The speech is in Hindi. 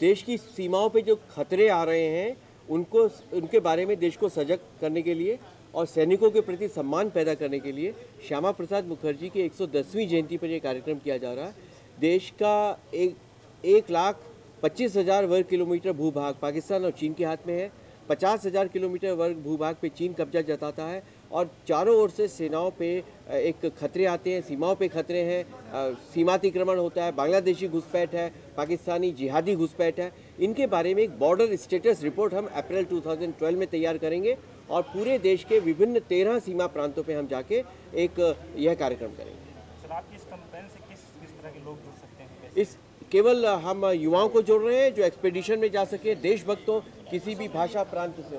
देश की सीमाओं पे जो खतरे आ रहे हैं, उनको उनके बारे में देश को सजग करने के लिए और सैनिकों के प्रति सम्मान पैदा करने के लिए श्यामा प्रसाद मुखर्जी की 110वीं जयंती पर यह कार्यक्रम किया जा रहा है। देश का एक एक लाख पच्चीस हज़ार वर्ग किलोमीटर भूभाग पाकिस्तान और चीन के हाथ में है। पचास हज़ार किलोमीटर वर्ग भूभाग पे चीन कब्जा जताता है और चारों ओर से सेनाओं पे एक खतरे आते हैं सीमाओं पे खतरे हैं। सीमातिक्रमण होता है बांग्लादेशी घुसपैठ है पाकिस्तानी जिहादी घुसपैठ है। इनके बारे में एक बॉर्डर स्टेटस रिपोर्ट हम अप्रैल 2012 में तैयार करेंगे और पूरे देश के विभिन्न तेरह सीमा प्रांतों पर हम जाके एक यह कार्यक्रम करेंगे। सर आपकी इस कैंपेन से किस किस तरह के लोग जुड़ सकते हैं? इस केवल हम युवाओं को जोड़ रहे हैं, जो एक्सपेडिशन में जा सके, देशभक्तों, किसी भी भाषा प्रांत से।